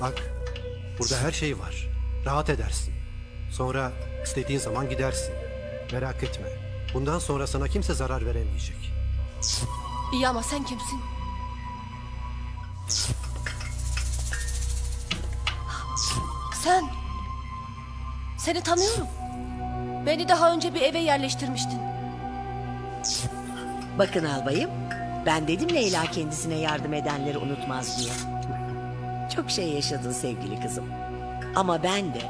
Bak, burada her şey var. Rahat edersin. Sonra istediğin zaman gidersin. Merak etme. Bundan sonra sana kimse zarar veremeyecek. İyi ama sen kimsin? Sen. Seni tanıyorum. Beni daha önce bir eve yerleştirmiştin. Bakın albayım, ben dedim Leyla kendisine yardım edenleri unutmaz diye. Çok şey yaşadın sevgili kızım. Ama ben de,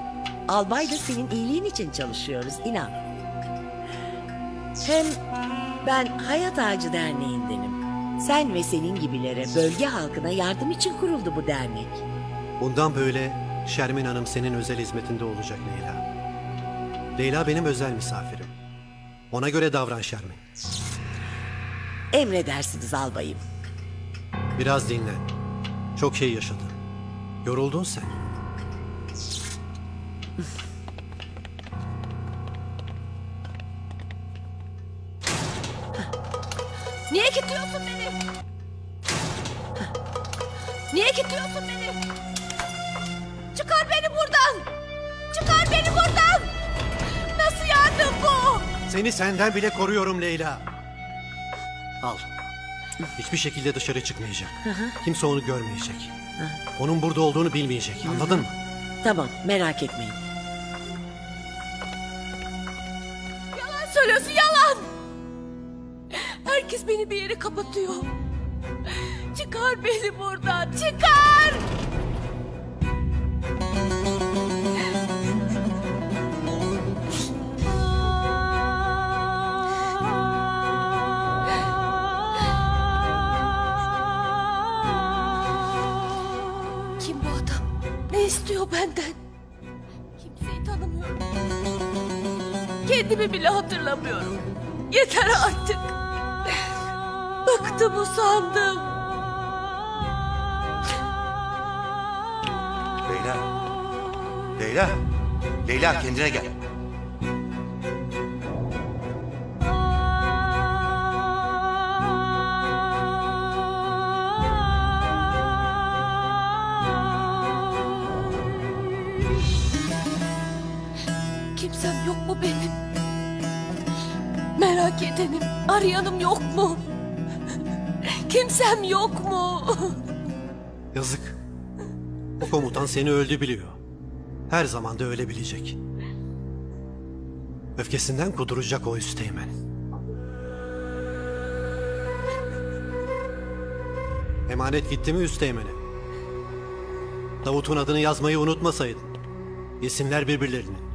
albay da senin iyiliğin için çalışıyoruz, inan. Hem ben Hayat Ağacı Derneği'ndenim. Sen ve senin gibilere, bölge halkına yardım için kuruldu bu dernek. Bundan böyle Şermin Hanım senin özel hizmetinde olacak Leyla. Leyla benim özel misafirim. Ona göre davran Şermin. Emredersiniz albayım. Biraz dinlen. Çok şey yaşadın. Yoruldun sen. Niye kilitliyorsun beni? Niye kilitliyorsun beni? Çıkar beni buradan! Çıkar beni buradan! Nasıl yardım bu? Seni senden bile koruyorum Leyla. Al. Hiçbir şekilde dışarı çıkmayacak. Kimse onu görmeyecek. Onun burada olduğunu bilmeyecek. Anladın mı? Tamam, merak etmeyin. Yalan söylüyorsun yalan! Herkes beni bir yere kapatıyor. Çıkar beni buradan çıkar! Benden? Kimseyi tanımıyorum. Kendimi bile hatırlamıyorum. Yeter artık. Bıktım usandım. Leyla. Leyla. Leyla kendine gel. Yok mu? Kimsem yok mu? Yazık. O komutan seni öldü biliyor. Her zaman da öyle bilecek. Öfkesinden kuduracak o üsteğmen. Emanet gitti mi üsteğmene? Davut'un adını yazmayı unutmasaydın. Yesinler birbirlerini.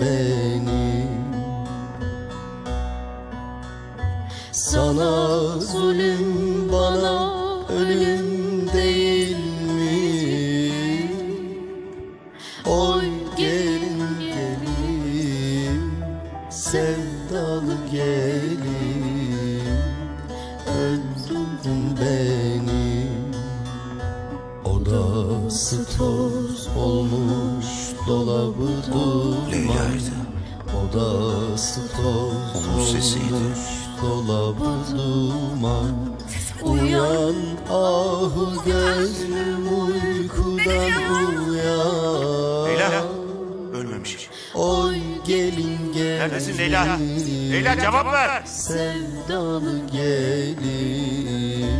Beni. Sana zulüm bana ölüm Cevap ver. Sevdalı gelin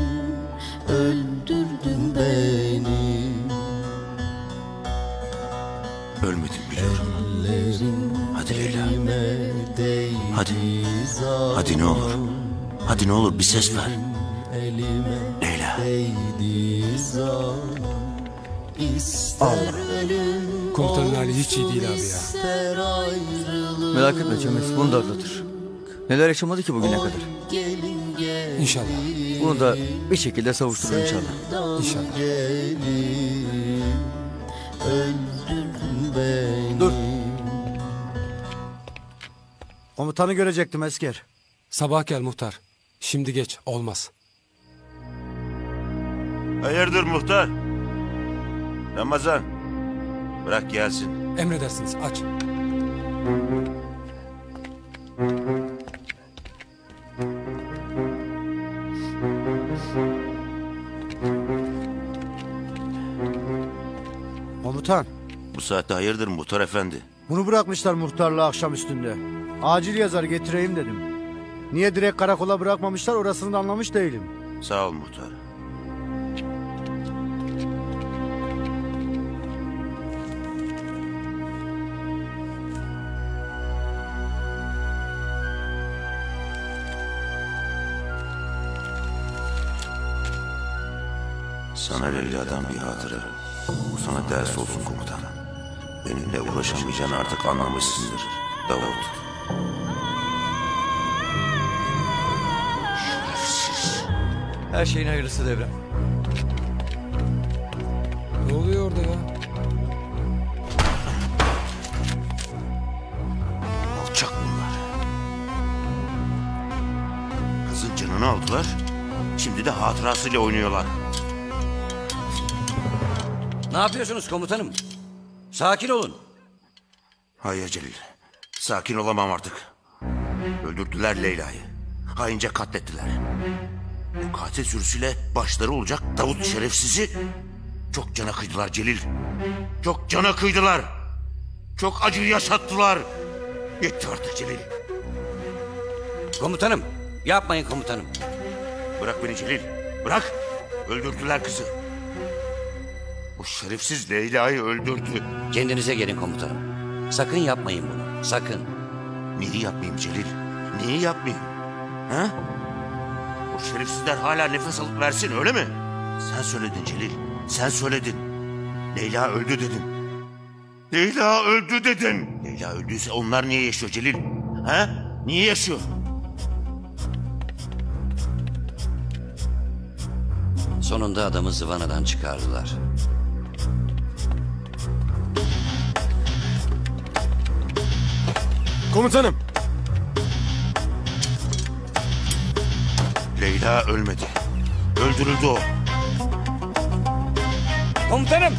Öldürdün beni Ölmedim biliyorum. Ellerin Hadi Leyla. Hadi. Hadi ne olur. Hadi ne olur bir ses ver. Elime Leyla. ölüm Komutanın hali hiç iyi değil abi ya. Merak etme Cemil, bunu da atlatır. Neler yaşamadı ki bugüne kadar. İnşallah. Bunu da bir şekilde savuşturur inşallah. İnşallah. Dur. Komutanı görecektim asker. Sabah gel muhtar. Şimdi geç. Olmaz. Hayırdır muhtar? Ramazan. Bırak gelsin. Emredersiniz. Aç. Komutan, Bu saatte hayırdır muhtar efendi? bunu bırakmışlar muhtarlığı akşam üstünde. Acil yazar getireyim dedim. Niye direkt karakola bırakmamışlar orasını da anlamış değilim. Sağ ol muhtar. Sana Leyla'dan bir hatıra. Bu sana ders olsun komutan. Benimle uğraşamayacağını artık anlamışsındır. Davut. Her şeyin hayırlısı devrem. Ne oluyor orada ya? Alçak bunlar. Kızın canını aldılar. Şimdi de hatırasıyla oynuyorlar. Ne yapıyorsunuz komutanım? Sakin olun. Hayır Celil. Sakin olamam artık. Öldürdüler Leyla'yı. Haince katlettiler. Bu katil sürüsüyle başları olacak Davut şerefsizi çok cana kıydılar Celil. Çok cana kıydılar. Çok acı yaşattılar. Yetti artık Celil. Komutanım, yapmayın komutanım. Bırak beni Celil. Bırak. Öldürdüler kızı. O şerefsiz Leyla'yı öldürdü. Kendinize gelin komutanım. Sakın yapmayın bunu, sakın. Niye yapmayayım Celil? Niye yapmayayım? Ha? O şerefsizler hala nefes alıp versin öyle mi? Sen söyledin Celil. Sen söyledin. Leyla öldü dedin. Leyla öldü dedin. Leyla öldüyse onlar niye yaşıyor Celil? Ha? Niye yaşıyor? Sonunda adamı zıvanadan çıkardılar. Komutanım. Leyla ölmedi. Öldürüldü o. Komutanım!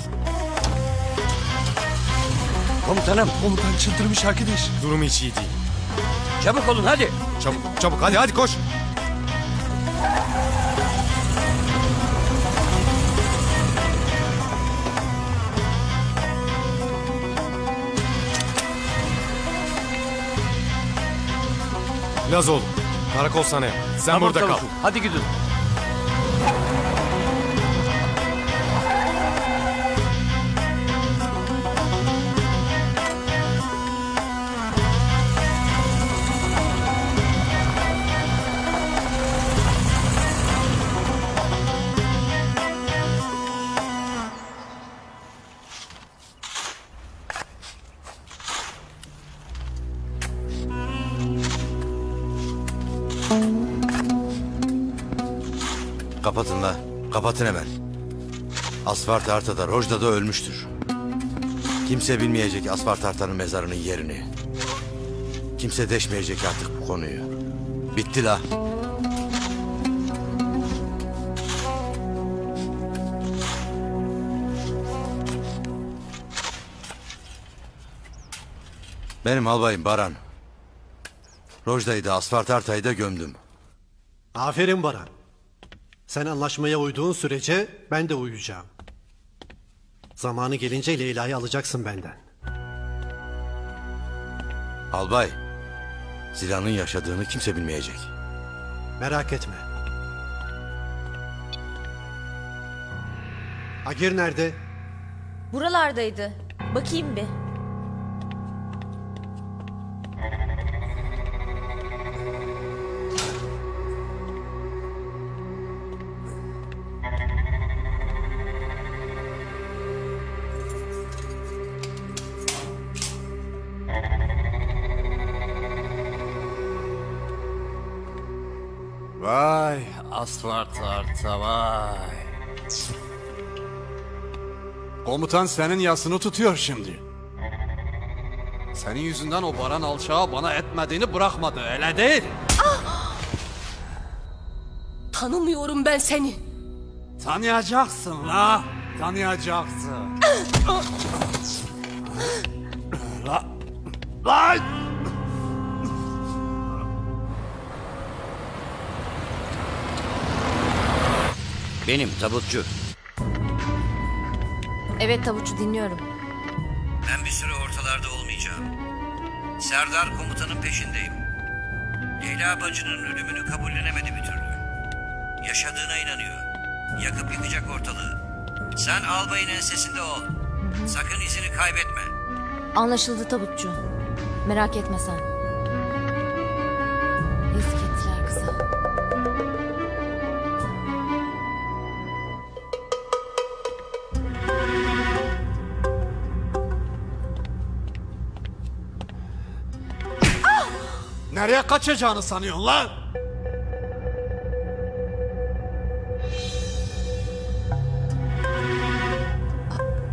Komutanım, Komutan çıldırmış arkadaş. Durumu hiç iyi değil. çabuk olun hadi. Çabuk çabuk hadi hadi koş. Lazoğlu. Karakol sana. Sen burada kal. Hadi gidin. Kapatın hemen. Asfalt Arta'da, Rojda da ölmüştür. Kimse bilmeyecek Asfalt Arta'nın mezarının yerini. Kimse deşmeyecek artık bu konuyu. Bitti la. Benim albayım Baran. Rojda'yı da Asfalt Arta'yı da gömdüm. Aferin Baran. Sen anlaşmaya uyduğun sürece ben de uyuyacağım. Zamanı gelince Leyla'yı alacaksın benden. Albay, Zila'nın yaşadığını kimse bilmeyecek. Merak etme. Agir nerede? Buralardaydı. Bakayım bir. Komutan senin yasını tutuyor şimdi. Senin yüzünden o Baran alçağı bana etmediğini bırakmadı öyle değil. Tanımıyorum ben seni. Tanıyacaksın la. Tanıyacaksın. la. Lan! Benim tabutçu. Evet tavuççu dinliyorum. Ben bir süre ortalarda olmayacağım. Serdar komutanın peşindeyim. Leyla bacının ölümünü kabullenemedi bir türlü. Yaşadığına inanıyor. Yakıp yıkacak ortalığı. Sen albayın ensesinde ol. Sakın izini kaybetme. Anlaşıldı tabutçu. Merak etme sen. Nereye kaçacağını sanıyorsun lan?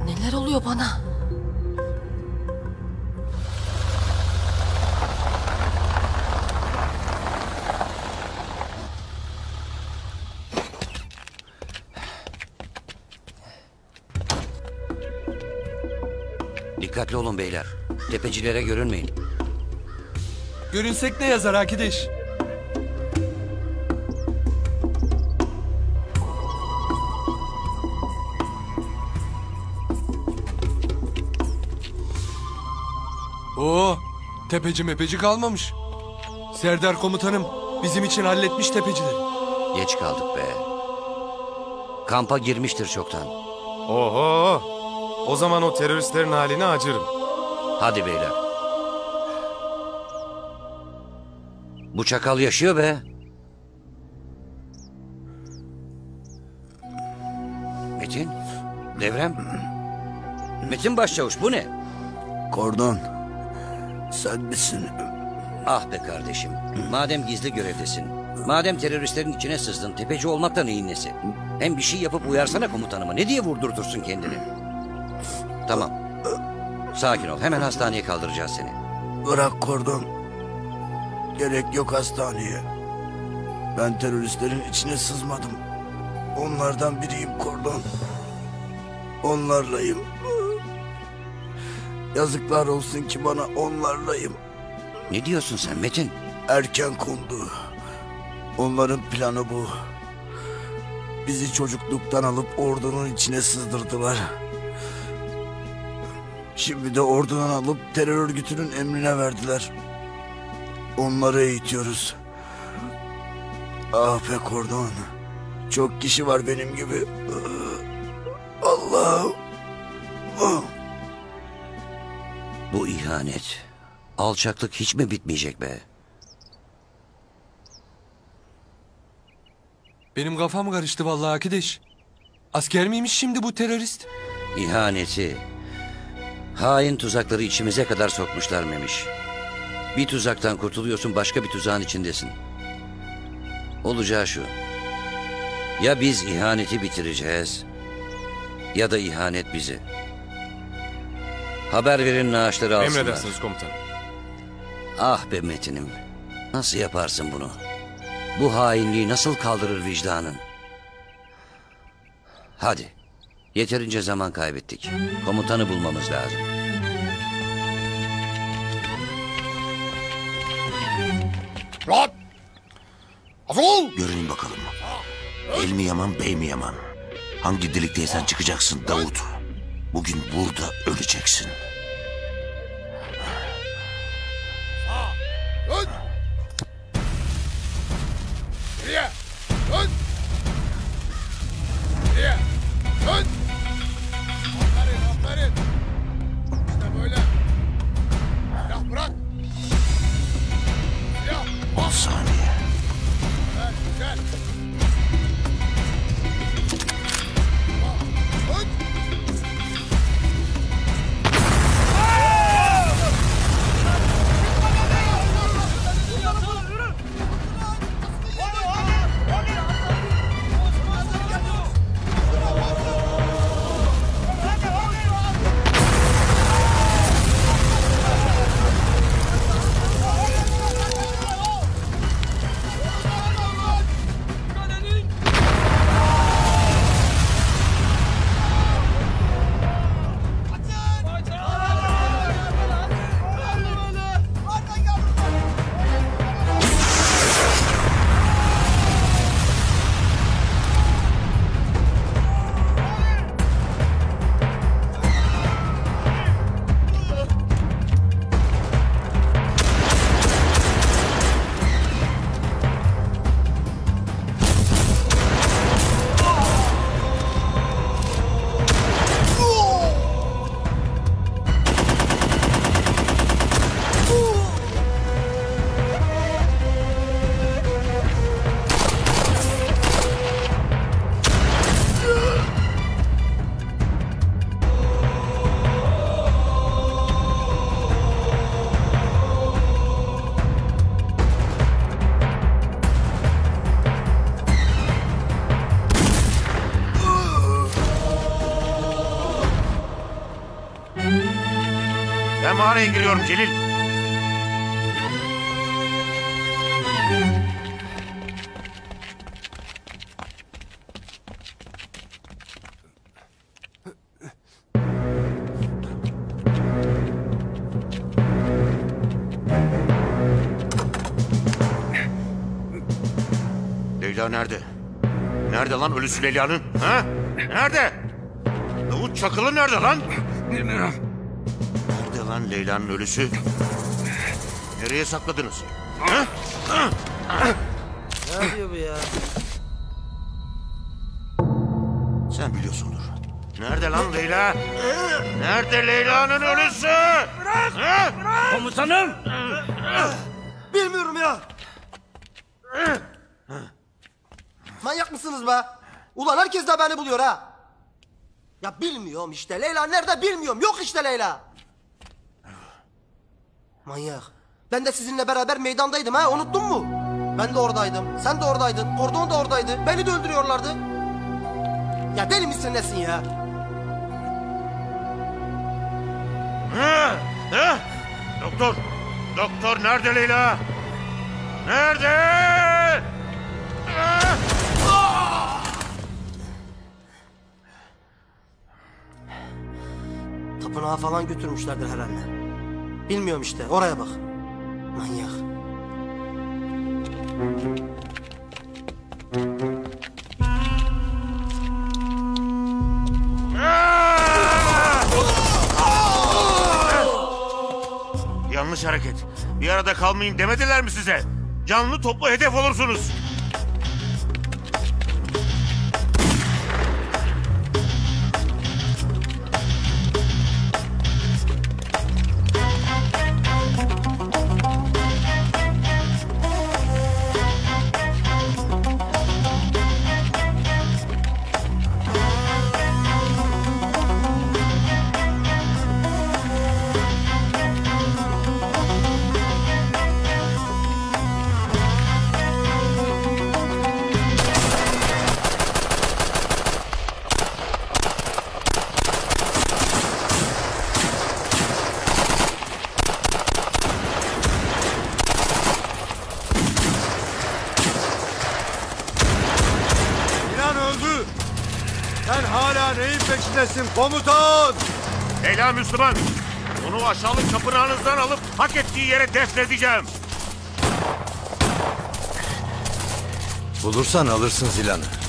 Neler oluyor bana? Dikkatli olun beyler. Tepecilere görünmeyin. Görünsek ne yazar arkadaş? Oo, tepeci mepeci kalmamış. Serdar komutanım bizim için halletmiş tepecileri. Geç kaldık be. Kampa girmiştir çoktan. Oho. O zaman o teröristlerin haline acırım. Hadi beyler. Bu çakal yaşıyor be. Metin, Devrem. Metin Başçavuş bu ne? Kordon. Sen misin? Ah be kardeşim. Madem gizli görevdesin. Madem teröristlerin içine sızdın. Tepeci olmaktan neyin nesi? Hem bir şey yapıp uyarsana komutanıma. Ne diye vurdurtursun kendini? Tamam. Sakin ol. Hemen hastaneye kaldıracağız seni. Bırak kordon. Gerek yok hastaneye. Ben teröristlerin içine sızmadım. Onlardan biriyim kordon. Onlarlayım. Yazıklar olsun ki bana onlarlayım. Ne diyorsun sen Metin? Erken kondu. Onların planı bu. Bizi çocukluktan alıp ordunun içine sızdırdılar. Şimdi de ordudan alıp terör örgütünün emrine verdiler. Onları eğitiyoruz. Ah be kordon. Çok kişi var benim gibi. Allah'ım. Ah. Bu ihanet, alçaklık hiç mi bitmeyecek be? Benim kafam karıştı vallahi arkadaş. Asker miymiş şimdi bu terörist? İhaneti, hain tuzakları içimize kadar sokmuşlar Memiş. Bir tuzaktan kurtuluyorsun başka bir tuzağın içindesin. Olacağı şu. Ya biz ihaneti bitireceğiz ya da ihanet bizi. Haber verin naaşları alsınlar. Emredersiniz komutanım. Ah be Metin'im. Nasıl yaparsın bunu? Bu hainliği nasıl kaldırır vicdanın? Hadi. Yeterince zaman kaybettik. Komutanı bulmamız lazım. Rahat! Azul! Göreyim bakalım. El mi yaman, bey mi yaman? Hangi delikteysen çıkacaksın Davut. Bugün burada öleceksin. Dön! Geriye! Dön! Geriye! Dön! Mağaraya giriyorum Celil. Leyla nerede? Nerede lan ölüsü Leyla'nın? Ha? Nerede? Davut Çakılı nerede lan? Bilmiyorum. Leyla'nın ölüsü? Nereye sakladınız? Ha? Ne yapıyor bu ya? Sen biliyorsundur. Nerede lan Leyla? Nerede Leyla'nın ölüsü? Bırak! Komutanım! Bilmiyorum ya. Manyak mısınız be? Ulan herkes de beni buluyor ha. Ya bilmiyorum işte. Leyla nerede bilmiyorum. Yok işte Leyla. Manyak. Ben de sizinle beraber meydandaydım ha. Unuttun mu? Ben de oradaydım. Sen de oradaydın. Kordon da oradaydı. Beni de öldürüyorlardı. Ya deli misin nesin ya? Ha? Ha? Doktor! Doktor nerede Leyla? Nerede? Tapınağa falan götürmüşlerdir herhalde. Bilmiyorum işte. Oraya bak. Manyak. Yanlış hareket. Bir arada kalmayın demediler mi size? Canlı toplu hedef olursunuz. Müslüman. Onu aşağılık tapınağınızdan alıp hak ettiği yere defnedeceğim. Bulursan alırsın Zilan'ı.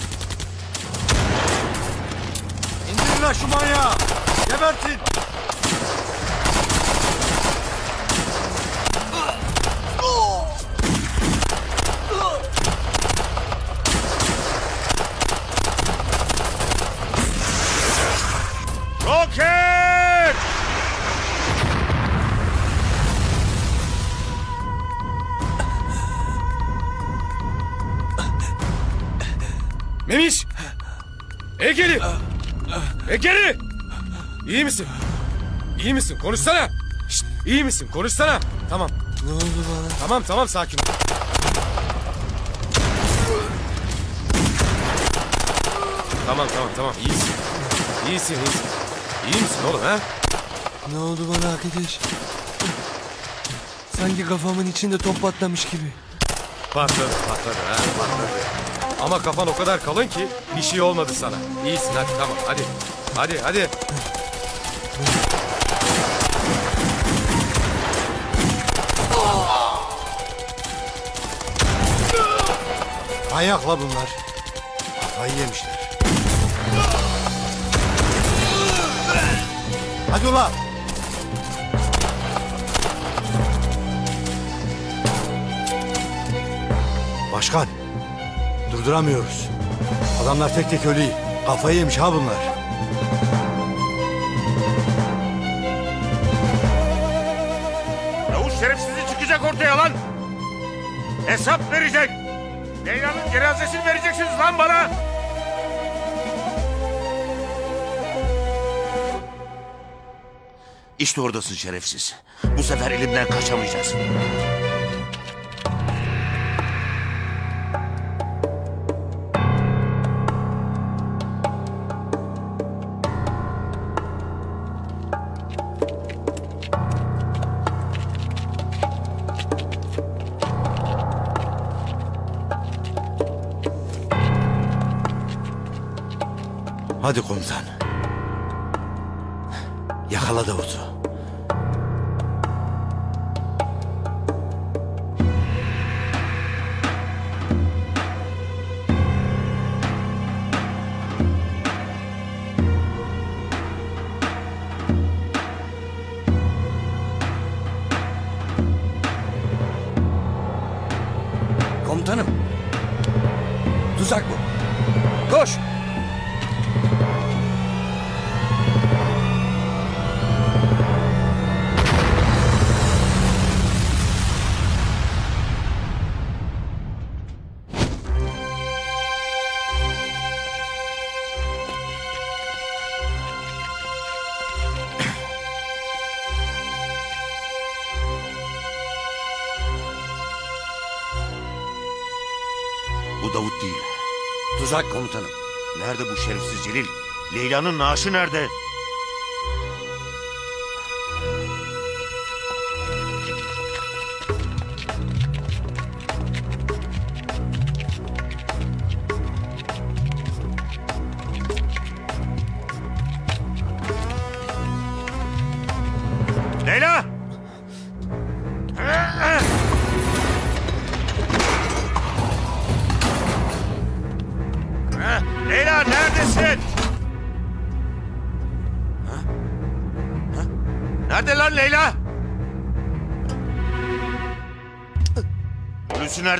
İyi misin? İyi misin? Konuşsana! Şşt, iyi misin? Konuşsana! Tamam. Ne oldu bana? Tamam tamam sakin ol. Tamam tamam tamam iyisin. İyisin iyisin. İyi misin oğlum ha? Ne oldu bana arkadaş? Sanki kafamın içinde top patlamış gibi. Patladı patladı ha patladı. Ama kafan o kadar kalın ki bir şey olmadı sana. İyisin hadi tamam hadi. Hadi hadi. Manyakla bunlar. Kafayı yemişler. Hadi ulan. Başkan. Durduramıyoruz. Adamlar tek tek ölüyor. Kafayı yemiş ha bunlar. Yavuz şerefsizi çıkacak ortaya lan. Hesap verecek. Cenazesini vereceksiniz lan bana. İşte oradasın şerefsiz. Bu sefer elimden kaçamayacaksın. Hadi komutan. Yakala Davut değil. Tuzak komutanım. Nerede bu şerefsiz Celil? Leyla'nın naaşı nerede?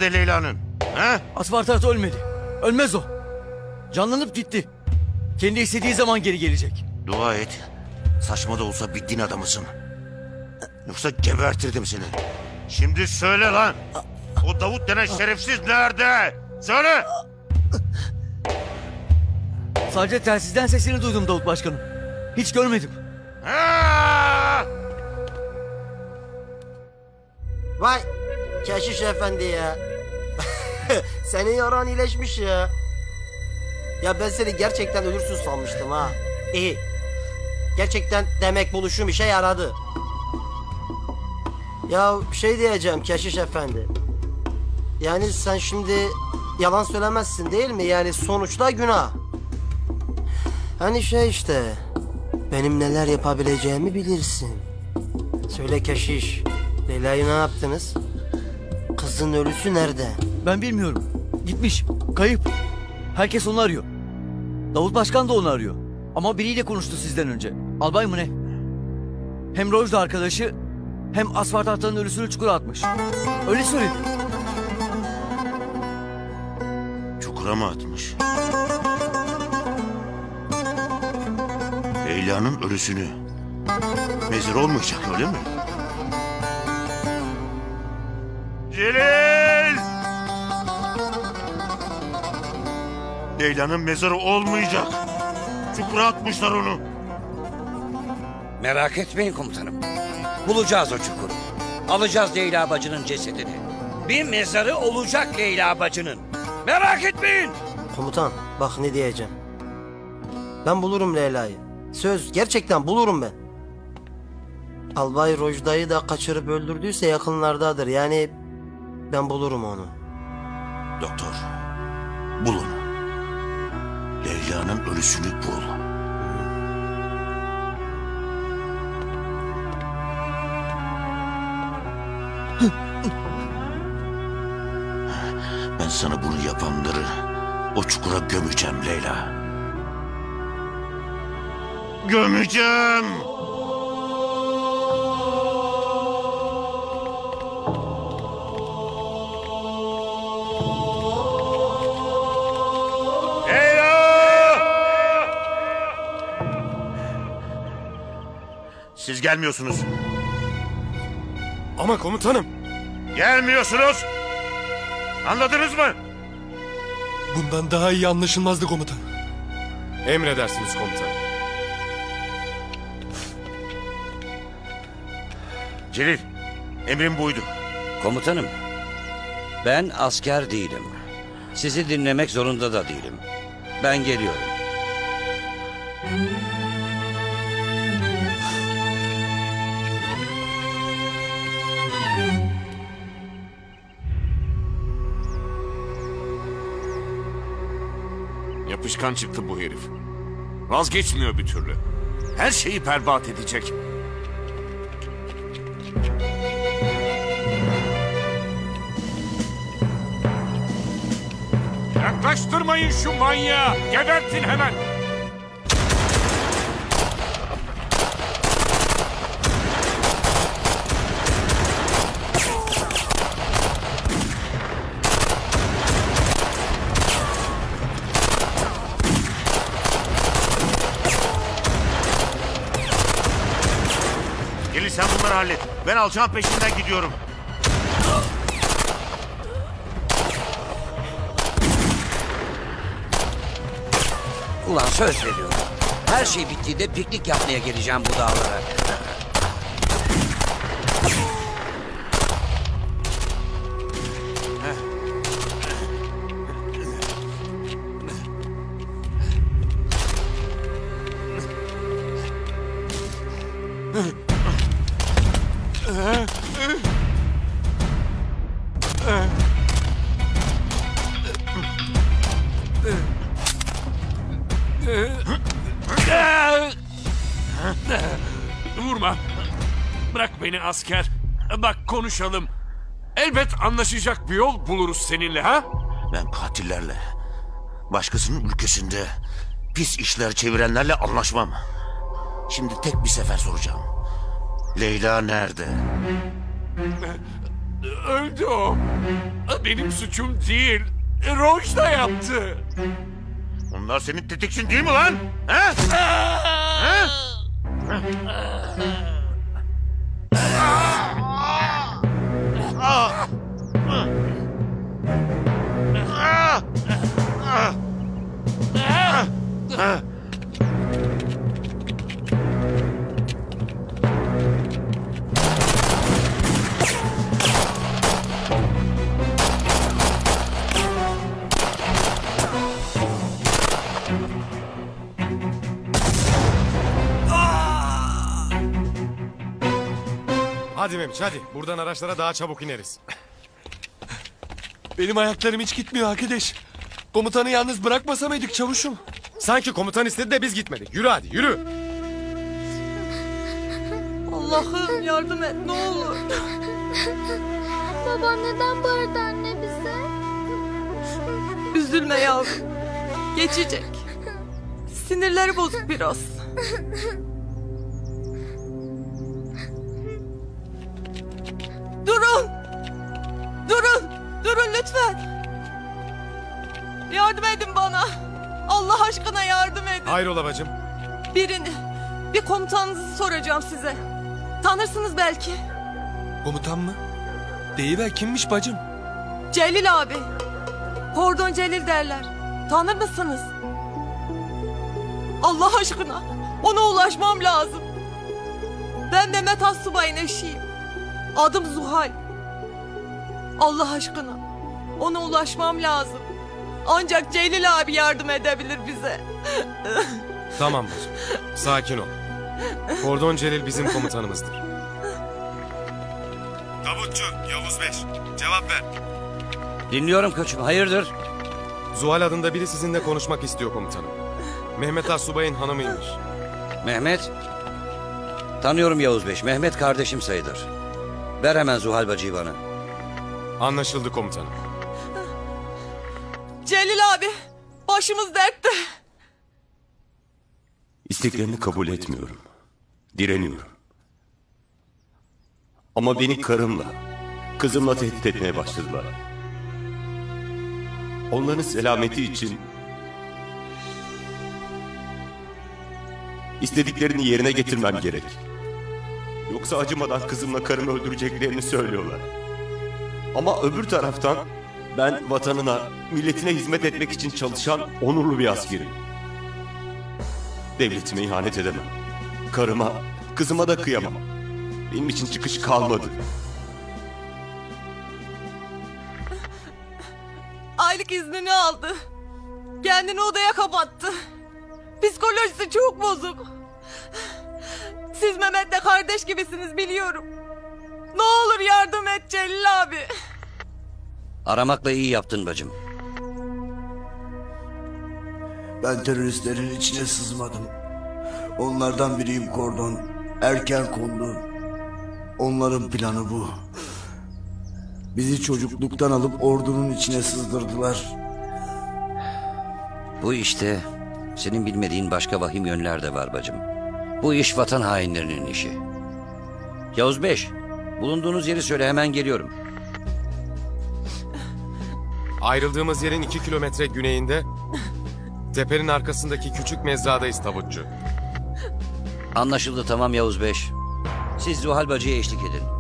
Nerede Leyla'nın? Ha? Asfaltat ölmedi. Ölmez o. Canlanıp gitti. Kendi istediği zaman geri gelecek. Dua et. Saçma da olsa bir din adamısın. Yoksa gebertirdim seni. Şimdi söyle lan. O Davut denen şerefsiz nerede? Söyle. Sadece telsizden sesini duydum Davut Başkanım. Hiç görmedim. Vay Keşiş efendi ya. Senin yaran iyileşmiş ya. Ya ben seni gerçekten ölürsüz sanmıştım ha. İyi. Gerçekten demek buluşum işe yaradı. Ya şey diyeceğim Keşiş efendi. Yani sen şimdi yalan söylemezsin değil mi? Yani sonuçta günah. Hani şey işte. Benim neler yapabileceğimi bilirsin. Söyle Keşiş. Leyla'yı ne yaptınız? Kızın ölüsü nerede? Ben bilmiyorum. Gitmiş. Kayıp. Herkes onu arıyor. Davut Başkan da onu arıyor. Ama biriyle konuştu sizden önce. Albay mı ne? Hem Rojda arkadaşı hem asfalt tahtanın ölüsünü çukura atmış. Öyle söyledi. Çukura mı atmış? Leyla'nın ölüsünü. Mezar olmayacak öyle mi? Celil! Leyla'nın mezarı olmayacak. Çukura atmışlar onu. Merak etmeyin komutanım. Bulacağız o çukuru. Alacağız Leyla bacının cesedini. Bir mezarı olacak Leyla bacının. Merak etmeyin. Komutan bak ne diyeceğim. Ben bulurum Leyla'yı. Söz gerçekten bulurum ben. Albay Rojda'yı da kaçırıp öldürdüyse yakınlardadır. Yani ben bulurum onu. Doktor, bul onu. Leyla'nın ölüsünü bul. Ben sana bunu yapanları o çukura gömeceğim Leyla. Gömeceğim. Gelmiyorsunuz. Ama komutanım. Gelmiyorsunuz. Anladınız mı? Bundan daha iyi anlaşılmazdı komutan. Emredersiniz komutanım. Celil, emrim buydu. Komutanım, ben asker değilim. Sizi dinlemek zorunda da değilim. Ben geliyorum. Yapışkan çıktı bu herif. Vazgeçmiyor bir türlü. Her şeyi berbat edecek. Yaklaştırmayın şu manyağı. Gebertin hemen. Celil sen bunları hallet. Ben alacağım peşinden gidiyorum. Ulan söz veriyorum. Her şey bittiğinde piknik yapmaya geleceğim bu dağlara. Beni asker. Bak konuşalım. Elbet anlaşacak bir yol buluruz seninle ha? Ben katillerle, başkasının ülkesinde pis işler çevirenlerle anlaşmam. Şimdi tek bir sefer soracağım. Leyla nerede? Öldü o. Benim suçum değil. Roj da yaptı. Onlar senin tetikçin değil mi lan? He? He? Ah! Hadi Memiş hadi. Buradan araçlara daha çabuk ineriz. Benim ayaklarım hiç gitmiyor arkadaş. Komutanı yalnız bırakmasa mıydık çavuşum? Sanki komutan istedi de biz gitmedik. Yürü hadi yürü. Allah'ım yardım et ne olur. Baba neden bağırdı anne bize? Üzülme yavrum. Geçecek. Sinirleri bozuk biraz. Durun! Durun! Durun lütfen! Yardım edin bana. Allah aşkına yardım edin. Hayrola bacım? Birini, bir komutanınızı soracağım size. Tanırsınız belki. Komutan mı? Deyiver kimmiş bacım? Celil abi. Kordon Celil derler. Tanır mısınız? Allah aşkına ona ulaşmam lazım. Ben Mehmet Assubay'ın eşiyim. Adım Zuhal. Allah aşkına ona ulaşmam lazım. Ancak Celil abi yardım edebilir bize. Tamam bacım. Sakin ol. Kordon Celil bizim komutanımızdır. Tabutçu Yavuz Beş. Cevap ver. Dinliyorum koçum hayırdır? Zuhal adında biri sizinle konuşmak istiyor komutanım. Mehmet Assubay'ın hanımıymış. Mehmet. Tanıyorum Yavuz Beş. Mehmet kardeşim sayılır. Ver hemen Zuhal bacıyı bana. Anlaşıldı komutanım. Celil abi başımız dertte. İsteklerini kabul etmiyorum. Direniyorum. Ama beni karımla, kızımla tehdit etmeye başladılar. Onların selameti için istediklerini yerine getirmem gerek. Yoksa acımadan kızımla karımı öldüreceklerini söylüyorlar. Ama öbür taraftan ben vatanına, milletine hizmet etmek için çalışan onurlu bir askerim. Devletime ihanet edemem. Karıma, kızıma da kıyamam. Benim için çıkış kalmadı. Aylık iznini aldı. Kendini odaya kapattı. Psikolojisi çok bozuk. Siz Mehmet'le kardeş gibisiniz biliyorum. Ne olur yardım et Celil abi. Aramakla iyi yaptın bacım. Ben teröristlerin içine sızmadım. Onlardan biriyim kordon. Erken kondu. Onların planı bu. Bizi çocukluktan alıp ordunun içine sızdırdılar. Bu işte senin bilmediğin başka vahim yönler de var bacım. Bu iş vatan hainlerinin işi. Yavuz Beş, bulunduğunuz yeri söyle hemen geliyorum. Ayrıldığımız yerin iki kilometre güneyinde tepenin arkasındaki küçük mezradayız tabutçu. Anlaşıldı tamam Yavuz Beş. Siz Zuhal bacıya eşlik edin.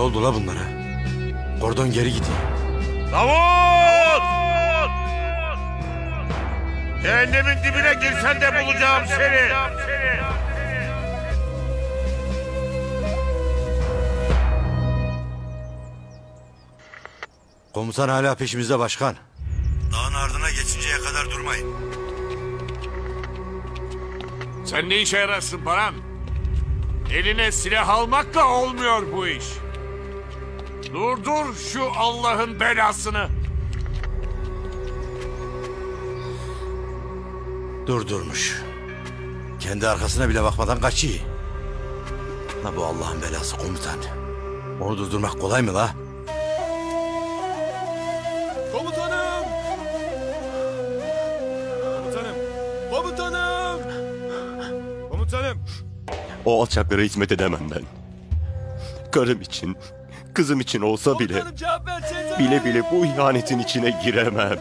Oldu la bunlara? Kordon geri gidiyor. Davut! Cehennemin dibine girsen de bulacağım seni. Komutan hala peşimizde başkan. Dağın ardına geçinceye kadar durmayın. Sen ne işe yararsın Baran? Eline silah almakla olmuyor bu iş. Durdur şu Allah'ın belasını. Durdurmuş. Kendi arkasına bile bakmadan kaçıyor. La bu Allah'ın belası komutan. Onu durdurmak kolay mı la? Komutanım! Komutanım! Komutanım! Komutanım! O alçaklara hizmet edemem ben. Karım için, kızım için olsa bile bile bile bu ihanetin içine giremem.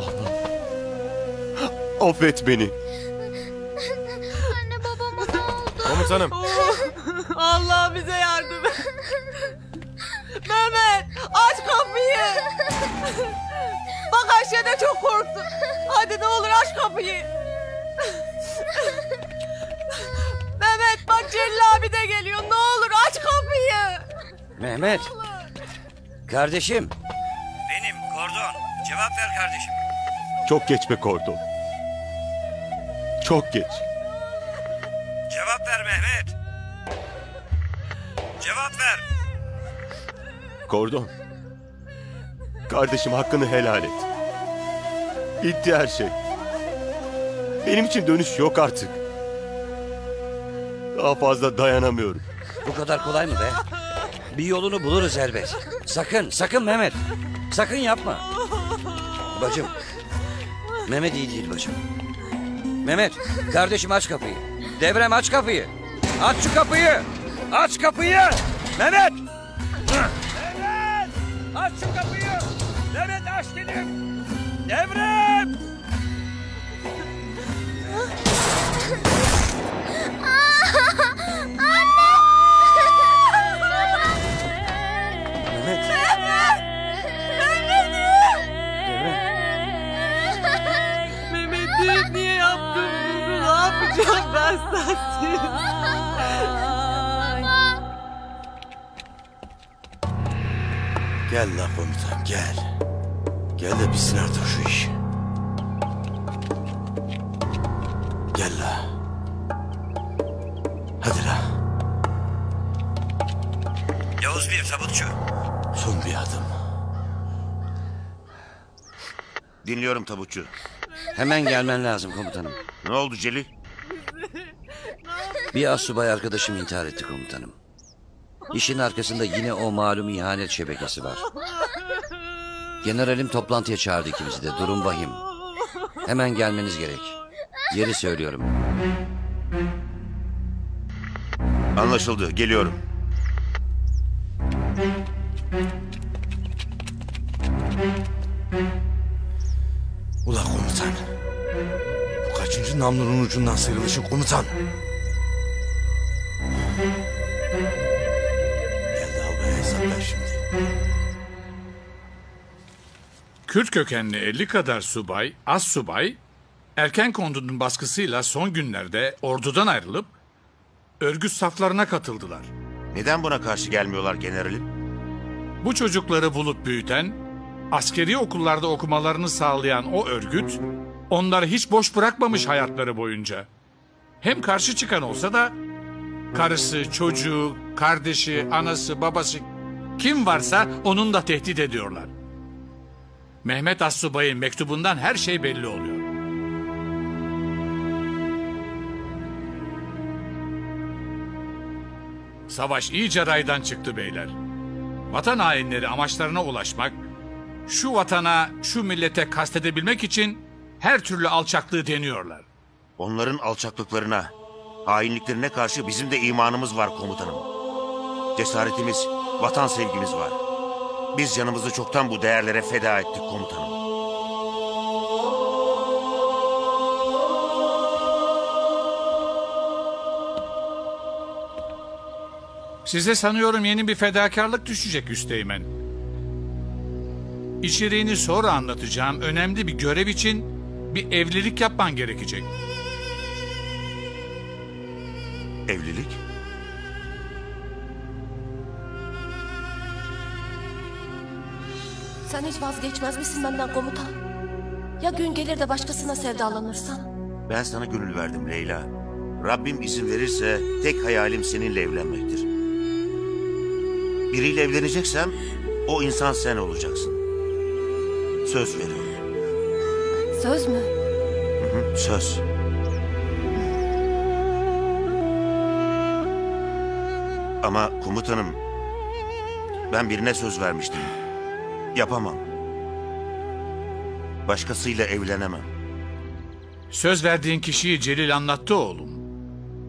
Allah. Affet beni. Komutanım! Allah bize yardım et. Mehmet aç kapıyı. Bak Ayşe de çok korktu. Hadi ne olur aç kapıyı. Celil abi de geliyor. Ne olur aç kapıyı. Mehmet. Kardeşim. Benim Kordon. Cevap ver kardeşim. Çok geç be Kordon. Çok geç. Cevap ver Mehmet. Cevap ver. Kordon. Kardeşim hakkını helal et. Bitti her şey. Benim için dönüş yok artık. Daha fazla dayanamıyorum. Bu kadar kolay mı be? Bir yolunu buluruz elbet. Sakın, sakın Mehmet. Sakın yapma. Bacım. Mehmet iyi değil bacım. Mehmet, kardeşim aç kapıyı. Devrem aç kapıyı. Aç şu kapıyı. Aç kapıyı. Mehmet. Mehmet. Aç şu kapıyı. Mehmet aç dedim. Devrem. Sensiz? Gel la komutan gel. Gel de bitsin artık şu iş. Gel la. Hadi la. Yavuz bir tabutçu. Son bir adım. Dinliyorum tabutçu. Hemen gelmen lazım komutanım. Ne oldu Celil? Bir asubay arkadaşım intihar etti komutanım. İşin arkasında yine o malum ihanet şebekesi var. Generalim toplantıya çağırdı ikimizi de. Durum vahim. Hemen gelmeniz gerek. Yeri söylüyorum. Anlaşıldı. Geliyorum. Ula komutan. Bu kaçıncı namlunun ucundan sıyrılışın komutan? Kürt kökenli 50 kadar subay, az subay, erken kondunun baskısıyla son günlerde ordudan ayrılıp örgüt saflarına katıldılar. Neden buna karşı gelmiyorlar generalim? Bu çocukları bulup büyüten, askeri okullarda okumalarını sağlayan o örgüt, onları hiç boş bırakmamış hayatları boyunca. Hem karşı çıkan olsa da karısı, çocuğu, kardeşi, anası, babası kim varsa onun da tehdit ediyorlar. Mehmet Assubay'ın mektubundan her şey belli oluyor. Savaş iyice raydan çıktı beyler. Vatan hainleri amaçlarına ulaşmak, şu vatana, şu millete kastedebilmek için her türlü alçaklığı deniyorlar. Onların alçaklıklarına, hainliklerine karşı bizim de imanımız var komutanım. Cesaretimiz, vatan sevgimiz var. Biz canımızı çoktan bu değerlere feda ettik komutanım. Size sanıyorum yeni bir fedakarlık düşecek Üsteğmen. İçeriğini sonra anlatacağım önemli bir görev için bir evlilik yapman gerekecek. Evlilik? Sen hiç vazgeçmez misin benden komutan? Ya gün gelir de başkasına sevdalanırsan? Ben sana gönül verdim Leyla. Rabbim izin verirse tek hayalim seninle evlenmektir. Biriyle evleneceksem o insan sen olacaksın. Söz veriyorum. Söz mü? Hı hı, söz. Ama komutanım ben birine söz vermiştim. Yapamam. Başkasıyla evlenemem. Söz verdiğin kişiyi Celil anlattı oğlum.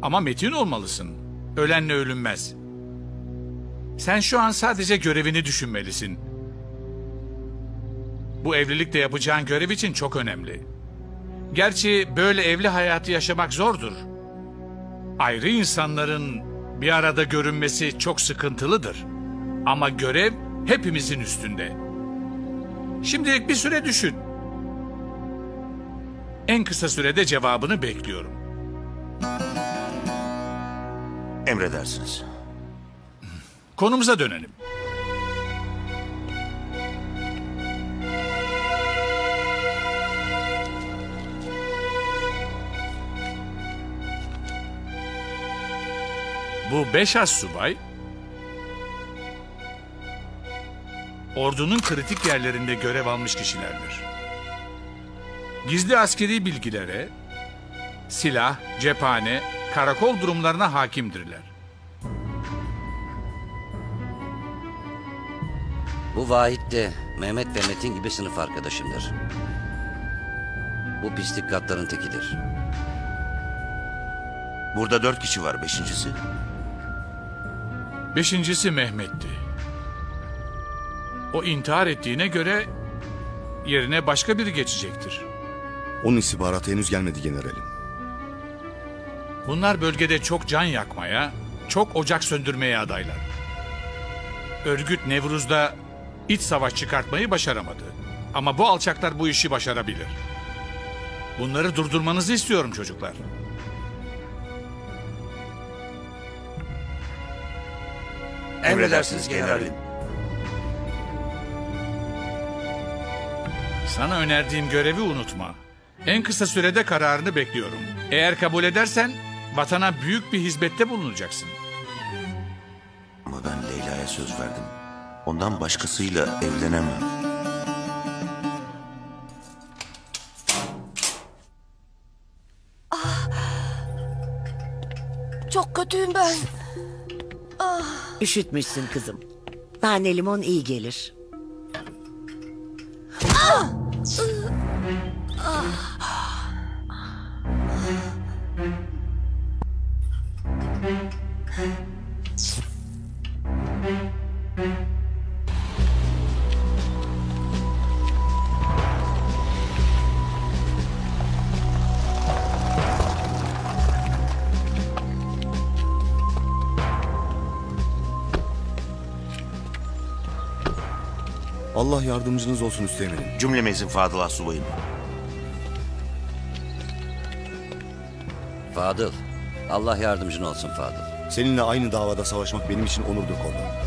Ama metin olmalısın. Ölenle ölünmez. Sen şu an sadece görevini düşünmelisin. Bu evlilik de yapacağın görev için çok önemli. Gerçi böyle evli hayatı yaşamak zordur. Ayrı insanların bir arada görünmesi çok sıkıntılıdır. Ama görev hepimizin üstünde. Şimdilik bir süre düşün. En kısa sürede cevabını bekliyorum. Emredersiniz. Konumuza dönelim. Bu beş as subay ordunun kritik yerlerinde görev almış kişilerdir. Gizli askeri bilgilere, silah, cephane, karakol durumlarına hakimdirler. Bu Vahit de Mehmet ve Metin gibi sınıf arkadaşımdır. Bu pislik katların tekidir. Burada dört kişi var beşincisi. Beşincisi Mehmet'ti. O intihar ettiğine göre yerine başka biri geçecektir. Onun istihbaratı henüz gelmedi generalim. Bunlar bölgede çok can yakmaya, çok ocak söndürmeye adaylar. Örgüt Nevruz'da iç savaş çıkartmayı başaramadı. Ama bu alçaklar bu işi başarabilir. Bunları durdurmanızı istiyorum çocuklar. Emredersiniz generalim. Sana önerdiğim görevi unutma. En kısa sürede kararını bekliyorum. Eğer kabul edersen vatana büyük bir hizmette bulunacaksın. Ama ben Leyla'ya söz verdim. Ondan başkasıyla evlenemem. Çok kötüyüm ben. Ah. Üşütmüşsün kızım. Nane limon iyi gelir. Ah! Ah! Allah yardımcınız olsun Üsteğmen'im. Cümlemizin Fadıl Subayım. Fadıl, Allah yardımcın olsun Fadıl. Seninle aynı davada savaşmak benim için onurdur komutanım.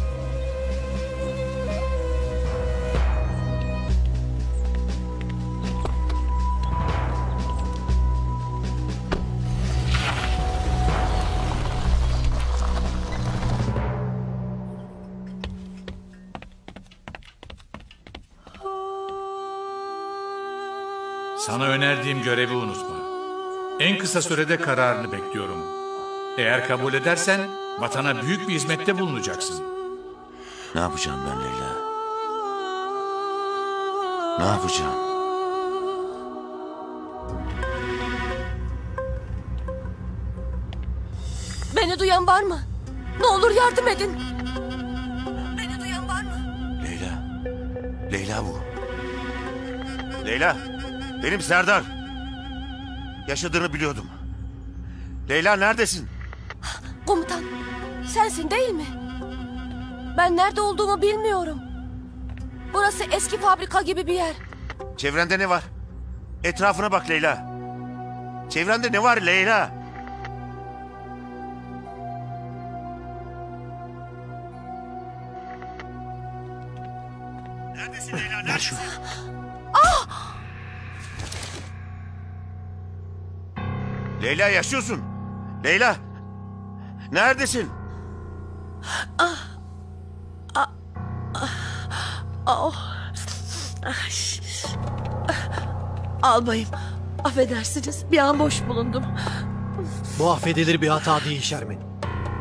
Sana önerdiğim görevi unutma. En kısa sürede kararını bekliyorum. Eğer kabul edersen vatana büyük bir hizmette bulunacaksın. Ne yapacağım ben Leyla? Ne yapacağım? Beni duyan var mı? Ne olur yardım edin. Beni duyan var mı? Leyla. Leyla bu. Leyla. Benim Serdar. Yaşadığını biliyordum. Leyla neredesin? Komutan, sensin değil mi? Ben nerede olduğumu bilmiyorum. Burası eski fabrika gibi bir yer. Çevrende ne var? Etrafına bak Leyla. Çevrende ne var Leyla? Neredesin Leyla? Ver Leyla yaşıyorsun. Leyla. Neredesin? Ah. Ah. Ah. Ah. Ay. Albayım. Affedersiniz. Bir an boş bulundum. Bu affedilir bir hata değil Şermin.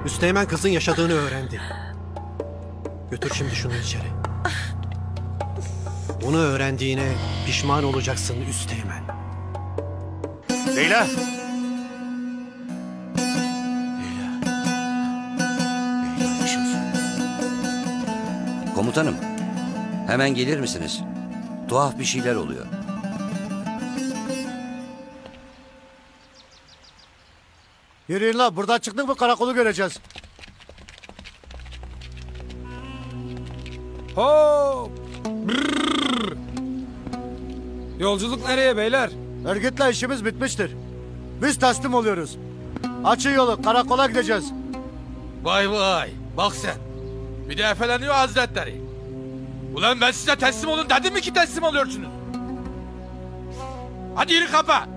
Üsteğmen kızın yaşadığını öğrendi. Götür şimdi şunu içeri. Bunu öğrendiğine pişman olacaksın Üsteğmen. Leyla. Komutanım, hemen gelir misiniz? Tuhaf bir şeyler oluyor. Yürüyün la buradan çıktık mı karakolu göreceğiz. Hop! Brrr! Yolculuk nereye beyler? Örgütle işimiz bitmiştir. Biz teslim oluyoruz. Açın yolu karakola gideceğiz. Vay vay bak sen. Bir de efeleniyor hazretleri. Ulan ben size teslim olun dedim mi ki teslim oluyorsunuz? Hadi yürü kapa.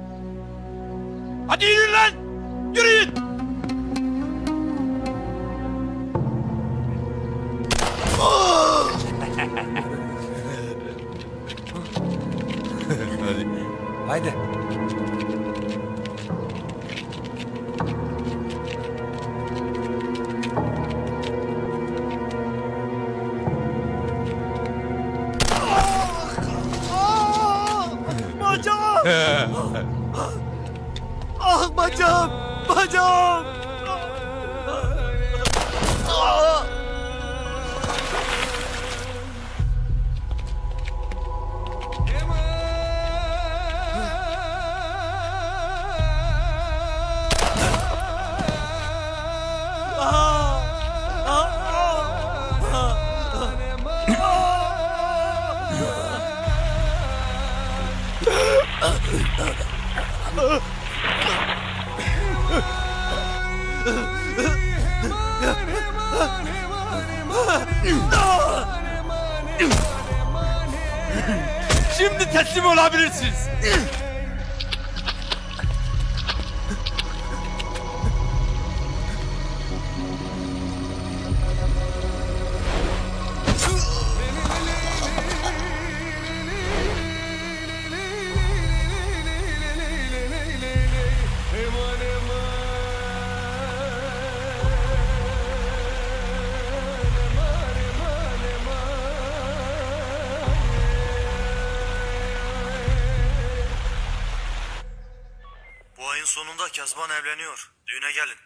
Hadi yürüyün lan. Yürüyün. Haydi. Kezban evleniyor. Düğüne gelin.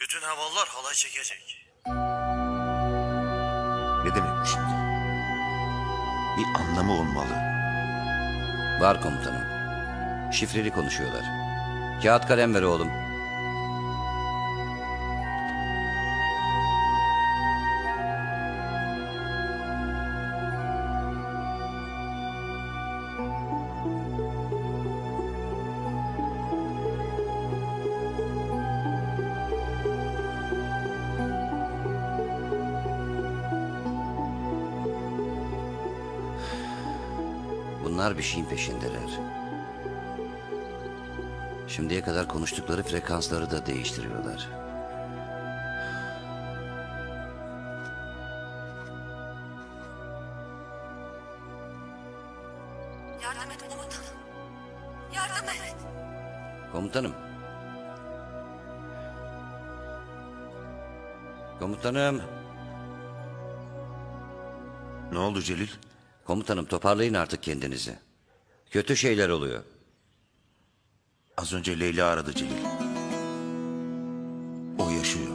Bütün havalılar halay çekecek. Ne demek bu şimdi? Bir anlamı olmalı. Var komutanım. Şifreli konuşuyorlar. Kağıt kalem ver oğlum. Bir şeyin peşindeler. Şimdiye kadar konuştukları frekansları da değiştiriyorlar. Yardım et komutanım. Yardım et. Komutanım. Komutanım. Ne oldu Celil? Komutanım toparlayın artık kendinizi. Kötü şeyler oluyor. Az önce Leyla aradı Celil. O yaşıyor.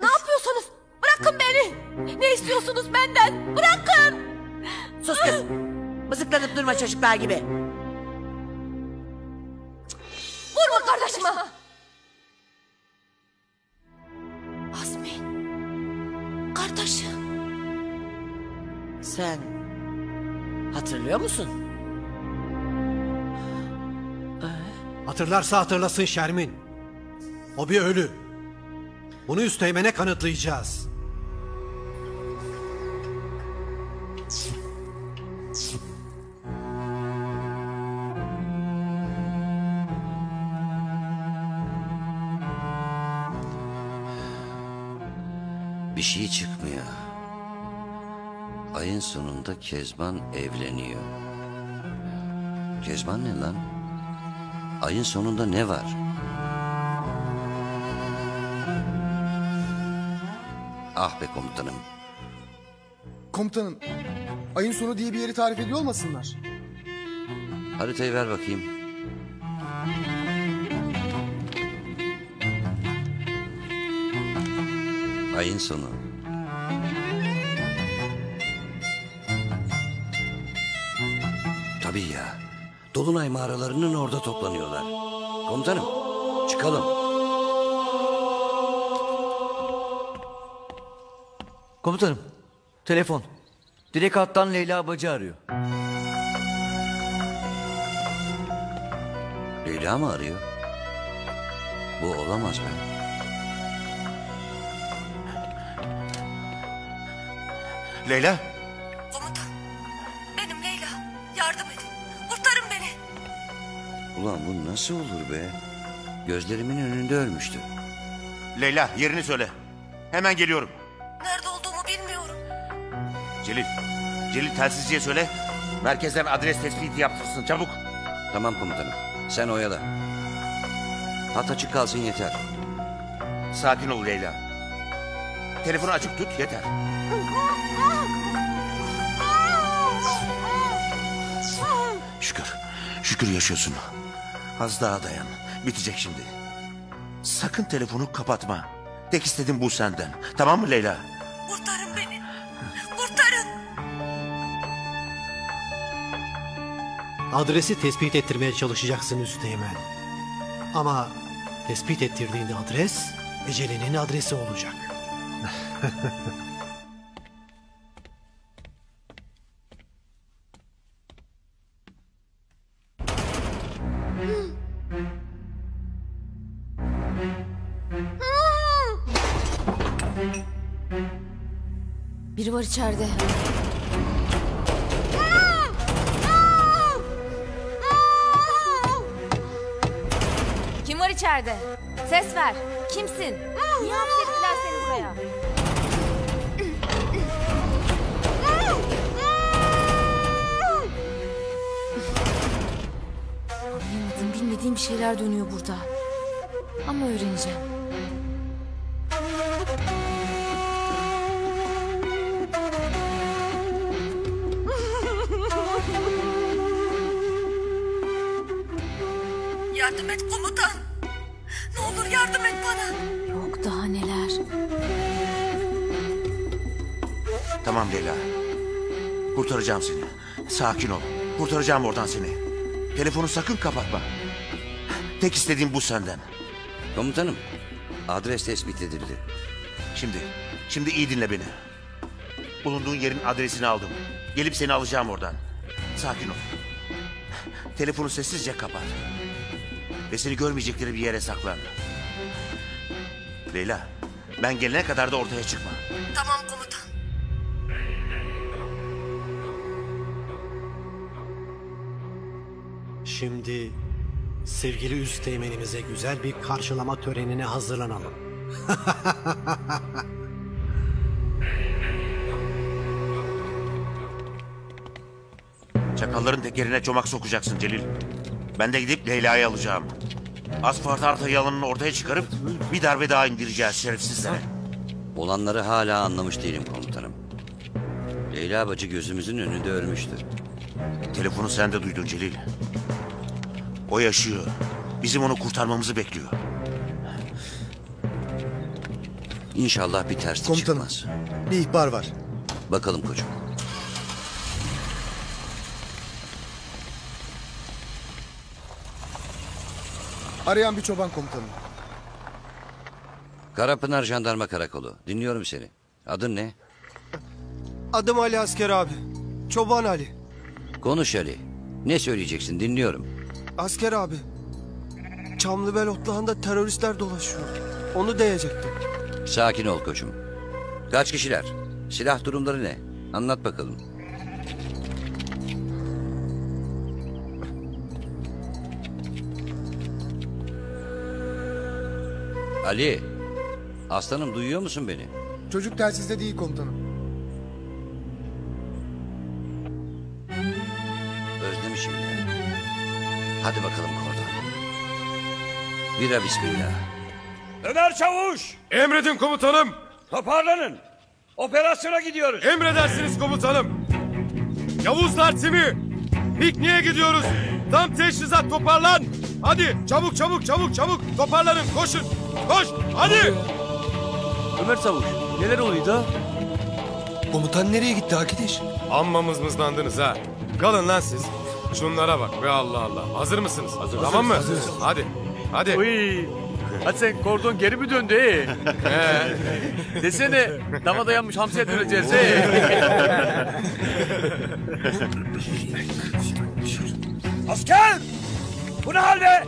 Ne yapıyorsunuz? Bırakın beni. Ne istiyorsunuz benden? Bırakın. Sus kız. Mızıklanıp durma çocuklar gibi. Hatırlarsa hatırlasın Şermin. O bir ölü. Bunu üsteğmene kanıtlayacağız. Bir şey çıkmıyor. Ayın sonunda Kezban evleniyor. Kezban ne lan? Ayın sonunda ne var? Ah be komutanım. Komutanım, ayın sonu diye bir yeri tarif ediyor olmasınlar? Haritayı ver bakayım. Ayın sonu. Tabii ya. Dolunay mağaralarının orada toplanıyorlar. Komutanım, çıkalım. Komutanım, telefon. Direkt hattan Leyla Bacı arıyor. Leyla mı arıyor? Bu olamaz be. Leyla? Ulan bu nasıl olur be? Gözlerimin önünde ölmüştü. Leyla yerini söyle. Hemen geliyorum. Nerede olduğumu bilmiyorum. Celil. Celil telsizciye söyle. Merkezden adres tespiti yaptırsın çabuk. Tamam komutanım. Sen oyala. Hat açık kalsın yeter. Sakin ol Leyla. Telefonu açık tut yeter. Şükür. Şükür yaşıyorsun. Az daha dayan. Bitecek şimdi. Sakın telefonu kapatma. Tek istediğim bu senden. Tamam mı Leyla? Kurtarın beni. Kurtarın. Adresi tespit ettirmeye çalışacaksın Üsteğmen. Ama tespit ettirdiğinde adres Eceli'nin adresi olacak. Biri var içeride. Kim var içeride? Ses ver. Kimsin? Niye hapsettiler seni buraya? Anlamadığım, bilmediğim bir şeyler dönüyor burada. Ama öğreneceğim. Yardım et komutan. Ne olur yardım et bana. Yok daha neler. Tamam Leyla. Kurtaracağım seni. Sakin ol. Kurtaracağım oradan seni. Telefonu sakın kapatma. Tek istediğim bu senden. Komutanım, adres tespit edildi. Şimdi, şimdi iyi dinle beni. Bulunduğun yerin adresini aldım. Gelip seni alacağım oradan. Sakin ol. Telefonu sessizce kapat. Ve seni görmeyecekleri bir yere saklan. Leyla, ben gelene kadar da ortaya çıkma. Tamam komutan. Şimdi sevgili Üsteğmenimize güzel bir karşılama törenine hazırlanalım. Çakalların tekerine çomak sokacaksın Celil. Ben de gidip Leyla'yı alacağım. Asfalt arta yalanını ortaya çıkarıp bir darbe daha indireceğiz şerefsizlere. Olanları hala anlamış değilim komutanım. Leyla bacı gözümüzün önünde ölmüştü. Telefonu sen de duydun Celil. O yaşıyor. Bizim onu kurtarmamızı bekliyor. İnşallah bir terslik Komutanım. çıkmaz. Bir ihbar var. Bakalım koçum. Arayan bir çoban komutanım. Karapınar Jandarma Karakolu. Dinliyorum seni. Adın ne? Adım Ali Asker abi. Çoban Ali. Konuş Ali. Ne söyleyeceksin dinliyorum. Asker abi. Çamlıbel otlağında teröristler dolaşıyor. Onu diyecektim. Sakin ol koçum. Kaç kişiler? Silah durumları ne? Anlat bakalım. Ali. Aslanım duyuyor musun beni? Çocuk telsizde değil komutanım. Özlemişim ya. Hadi bakalım kordon. Bira bismillah. Ömer Çavuş! Emredin komutanım. Toparlanın. Operasyona gidiyoruz. Emredersiniz komutanım. Yavuzlar timi. Pikniğe gidiyoruz. Tam teşhisat toparlan. Hadi çabuk çabuk çabuk çabuk. Toparlanın koşun. Koş hadi. Ömer Çavuş neler oluyor da? Komutan nereye gitti Akideş? Amma mızmızlandınız ha. Kalın lan siz. Şunlara bak be Allah Allah. Hazır mısınız? Hazırız, Tamam mı? hazırız. Hadi. Hadi. Uy. Hadi sen kordon geri mi döndü? He? He. Desene dama dayanmış hamsiye döneceğiz. He? Asker! Bu ne hal be?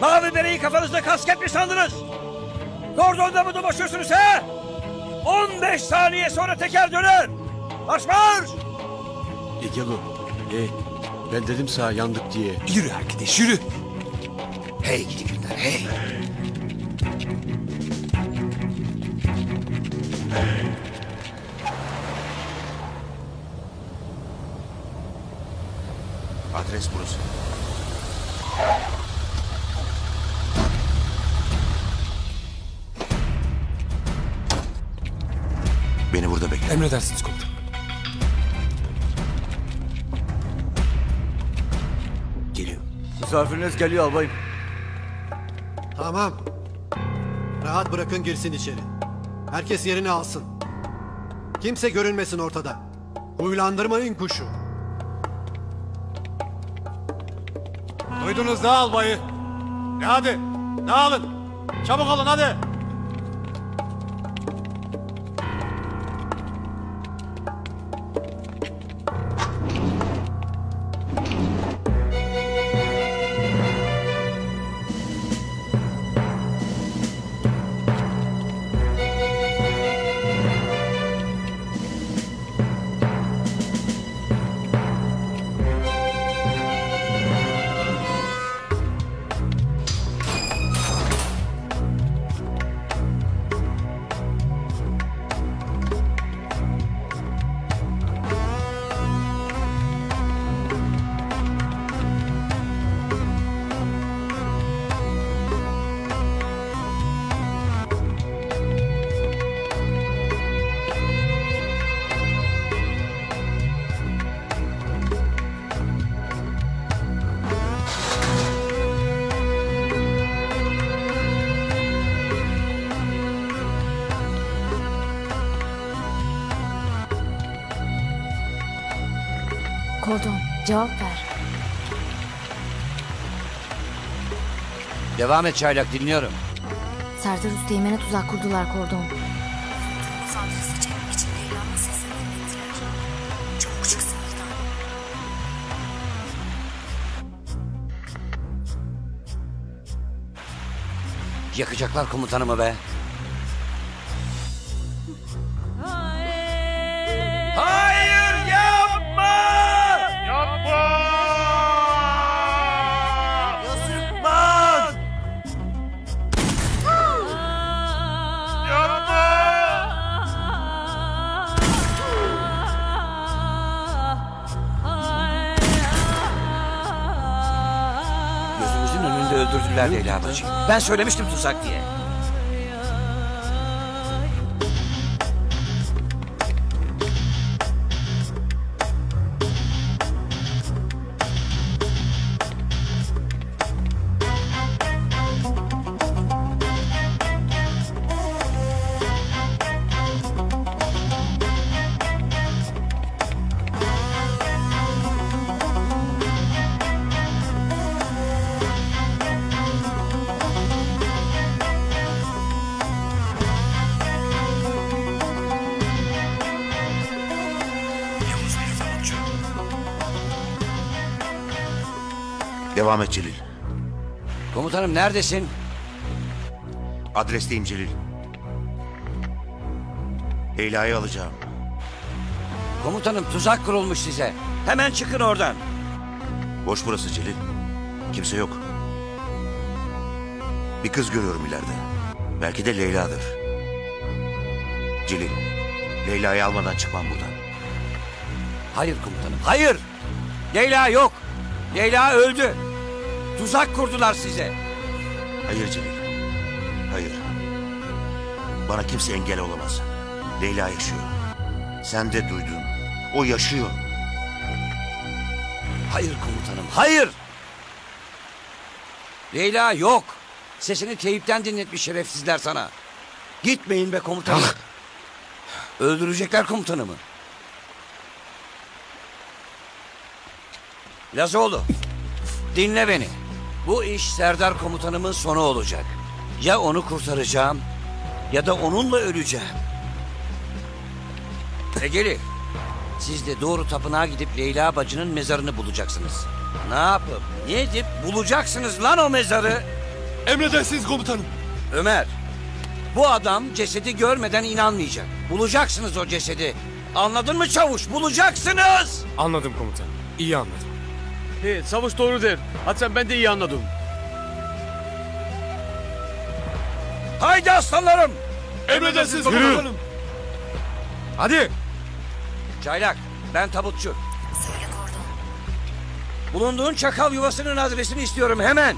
Mavi bereyi kafanızda kasket mi sandınız? Kordonda mı dolaşıyorsunuz he? 15 saniye sonra teker döner. Marş marş! Egelo. E, ben dedim sana yandık diye. Yürü arkadaş yürü. Hey gidi günler hey. Adres burası. Beni burada bekle. Emredersiniz komutanım. Geliyor. Misafiriniz geliyor albayım. Tamam. Rahat bırakın girsin içeri. Herkes yerini alsın. Kimse görünmesin ortada. Huylandırmayın kuşu. Duydunuz da albayı. Ne hadi? Ne alın? Çabuk olun hadi. Cevap ver. Devam et çaylak dinliyorum. Serdar Üsteğmen'e tuzak kurdular Kordon. Saldırısı çekmek için Leyla'nın sesini dinlettiler. Çabuk çıksın buradan. Yakacaklar komutanımı be. Bacı. Ben söylemiştim tuzak diye. Devam et Celil. Komutanım neredesin? Adresteyim Celil. Leyla'yı alacağım. Komutanım tuzak kurulmuş size. Hemen çıkın oradan. Boş burası Celil. Kimse yok. Bir kız görüyorum ileride. Belki de Leyla'dır. Celil, Leyla'yı almadan çıkmam buradan. Hayır komutanım hayır. Leyla yok. Leyla öldü. Tuzak kurdular size. Hayır Celil. Hayır. Bana kimse engel olamaz. Leyla yaşıyor. Sen de duydun. O yaşıyor. Hayır komutanım hayır. Leyla yok. Sesini teyipten dinletmiş şerefsizler sana. Gitmeyin be komutanım. Öldürecekler komutanımı. Lazoğlu dinle beni. Bu iş Serdar komutanımın sonu olacak. Ya onu kurtaracağım ya da onunla öleceğim. Egeli siz de doğru tapınağa gidip Leyla bacının mezarını bulacaksınız. Ne yapıp ne edip bulacaksınız lan o mezarı. Emredersiniz komutanım. Ömer bu adam cesedi görmeden inanmayacak. Bulacaksınız o cesedi. Anladın mı çavuş? Bulacaksınız. Anladım komutanım. İyi anladım. He, Savaş doğru der. Hasan ben de iyi anladım. Haydi aslanlarım. Emredersiniz Yürü. komutanım. Hadi. Çaylak ben tabutçu. Bulunduğun çakal yuvasının adresini istiyorum hemen.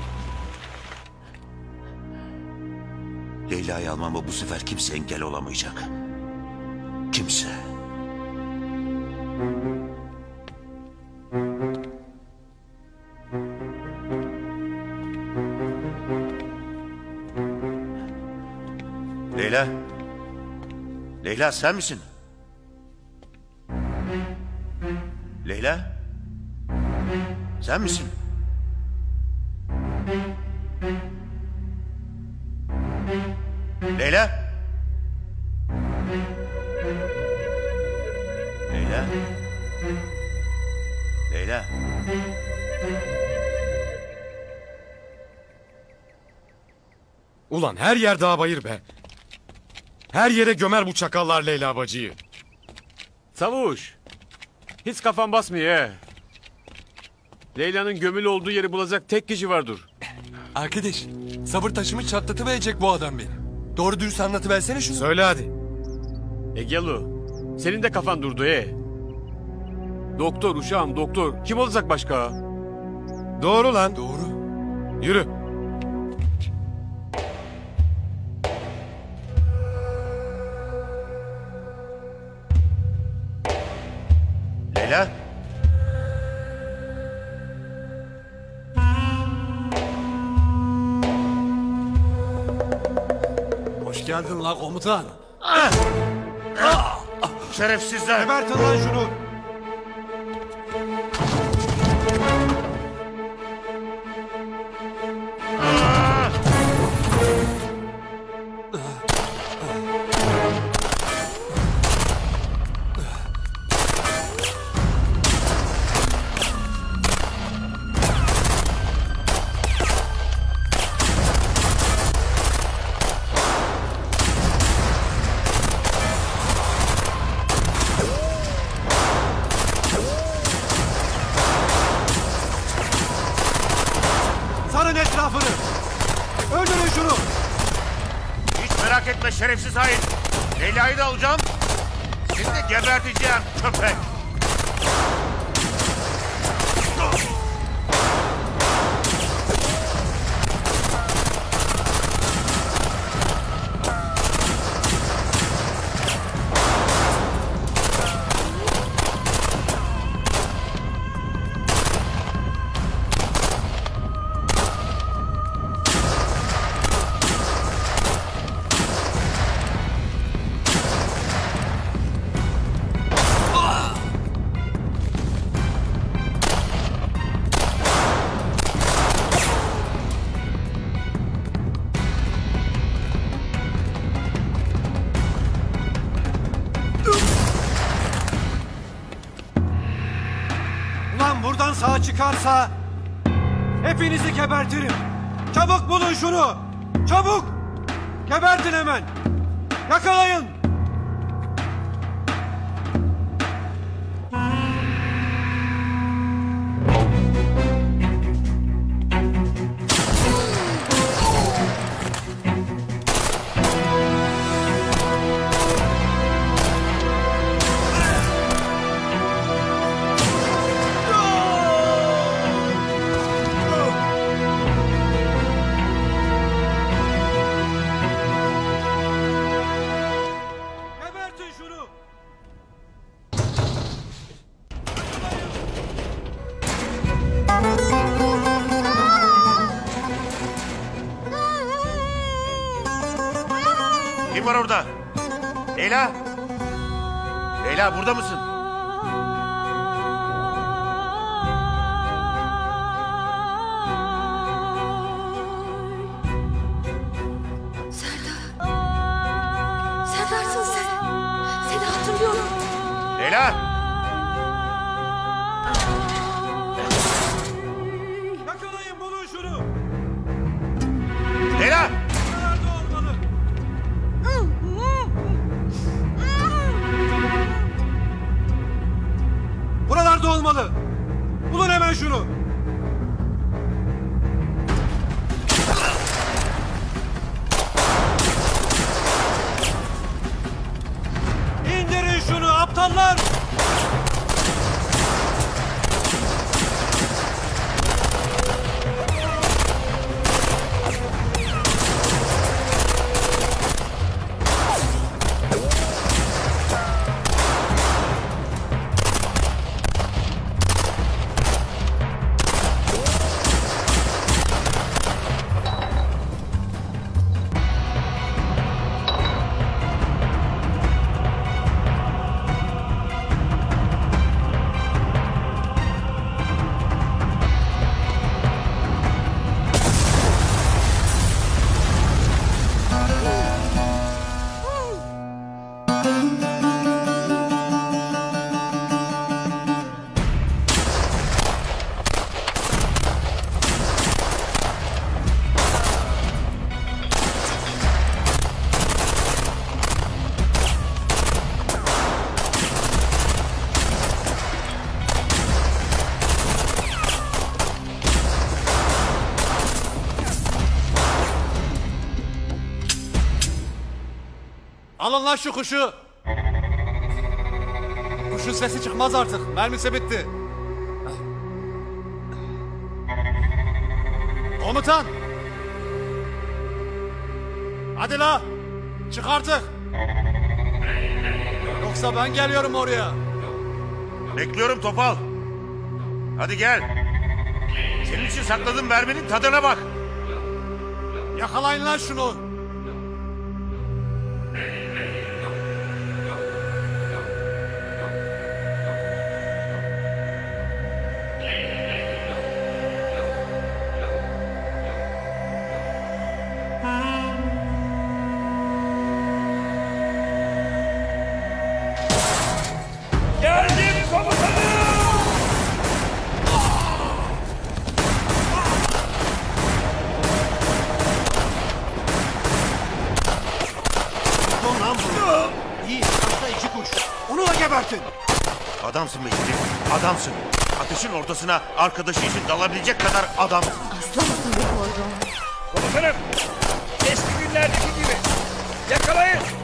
Leyla'yı almama bu sefer kimse engel olamayacak. kimse. Leyla. Leyla sen misin? Leyla. Sen misin? Leyla. Leyla. Leyla. Ulan her yer dağ bayır be. Her yere gömer bu çakallar Leyla bacıyı. Savuş. Hiç kafan basmıyor he. Leyla'nın gömülü olduğu yeri bulacak tek kişi vardır. Arkadaş sabır taşımı çatlatıverecek bu adam beni. Doğru dürüst anlatıversene şunu. Söyle hadi. Egelu. Senin de kafan durdu he. Doktor uşağım doktor. Kim olacak başka? Doğru lan. Doğru. Yürü. Leyla. Hoş geldin la komutan. Şerefsizler. Gebertin lan şunu. Çıkarsa hepinizi gebertirim. Çabuk bulun şunu. Leyla burada mısın? Alın lan şu kuşu. Kuşun sesi çıkmaz artık. Mermisi bitti. Komutan. Hadi la. Çık artık. Yoksa ben geliyorum oraya. Bekliyorum Topal. Hadi gel. Senin için sakladığım merminin tadına bak. Yakalayın lan şunu. İki kuş. Onu da gebertin. Adamsın Celil. Adamsın. Ateşin ortasına arkadaşı için dalabilecek kadar adamsın. Aslansın be kordon. Komutanım. Eski günlerdeki gibi. Yakalayın.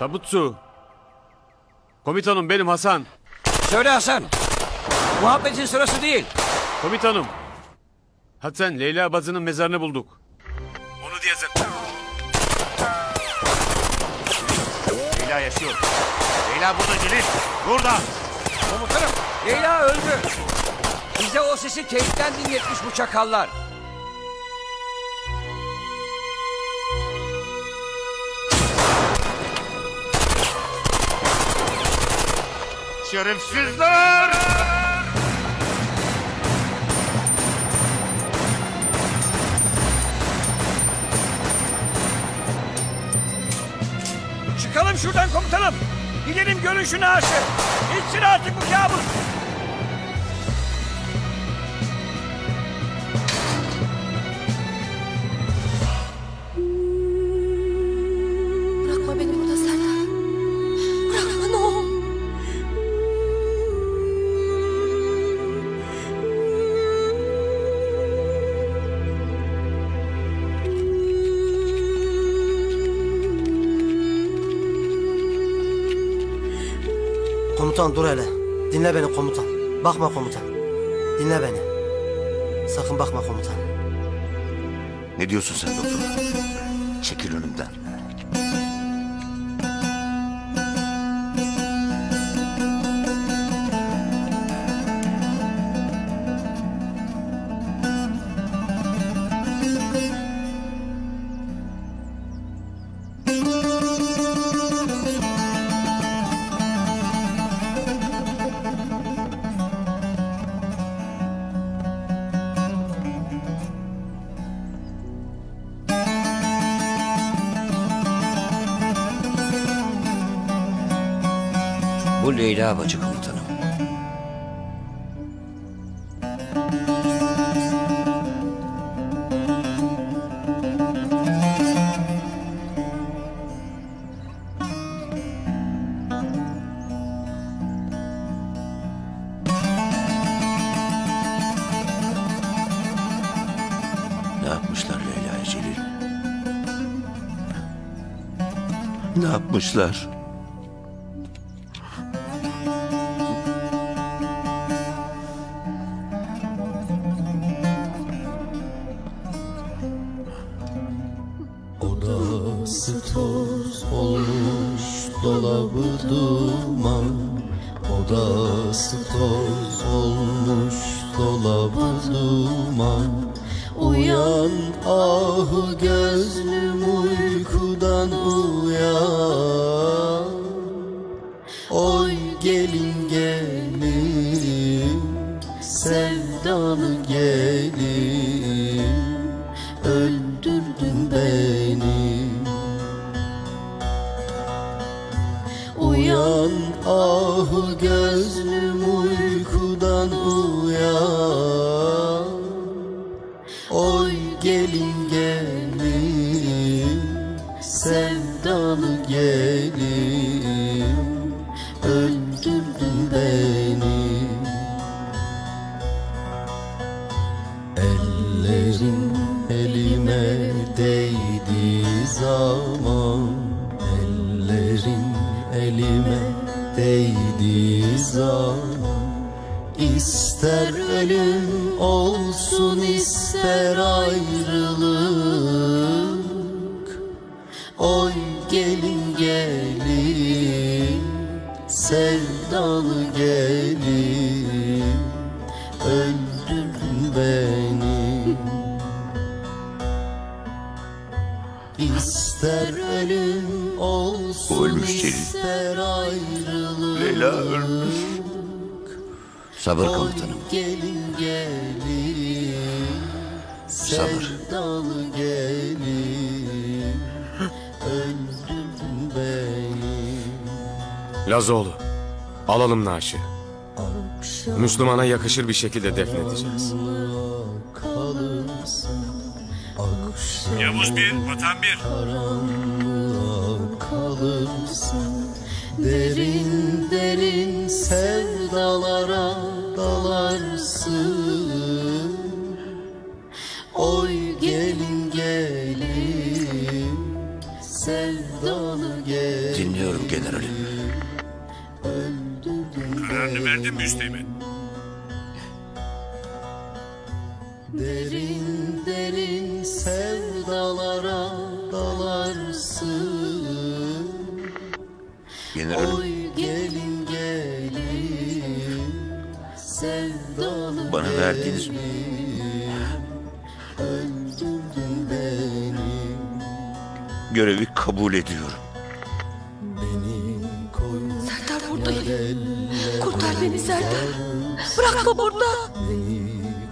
Tabutsu. Komutanım benim Hasan. Söyle Hasan. Muhabbetin sırası değil. Komutanım. Hasan Leyla Bazı'nın mezarını bulduk. Onu diyecek. Leyla yaşıyor. Leyla burada Celil. Burada. Komutanım. Leyla öldü. Bize o sesi teyitten dinletmiş bu çakallar. Şerefsizler! Çıkalım şuradan komutanım. Gidelim görün şu naaşı. Bitsin artık bu kabus. Komutan dur hele. Dinle beni komutan. Bakma komutan. Dinle beni. Sakın bakma komutan. Ne diyorsun sen doktor? Çekil önümden. Leyla bacı komutanım. Ne yapmışlar Leyla'ya Celil? Ne yapmışlar? İster ölüm olsun ister ayrılık. Oy gelin gelin sevdalı gelin Öldürdün beni. İster ölüm olsun ölmüş ister ayrılık. Leyla ölmüş. Sabır komutanım. Gelin gelin Sabır. Sevdalı gelin Öldürdün beni Lazoğlu. Alalım naaşı. Müslümana yakışır bir şekilde defnedeceğiz. Yavuz bir, vatan bir. kalırsın Derin derin sevdalara dalarsın Oy gelin gelin sevdalı gelin Dinliyorum generalim. Kararını verdin mi Üsteğmen? Derin derin sevdalara dalarsın Generalim. Oy gelin gelin sevdalı Bana verdiğiniz görevi kabul ediyorum. Serdar buradayım. Kurtar beni Serdar. Bırakma burada.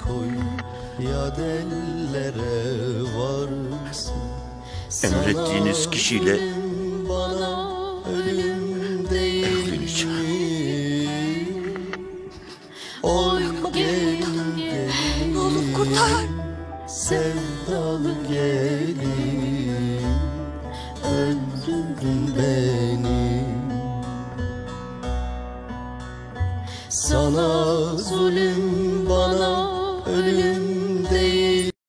koy ya dellere varsın Emrettiğiniz kişiyle bana ölüm Ne olur kurtar. Sevdalı gelin Öldürdün beni Sana zulüm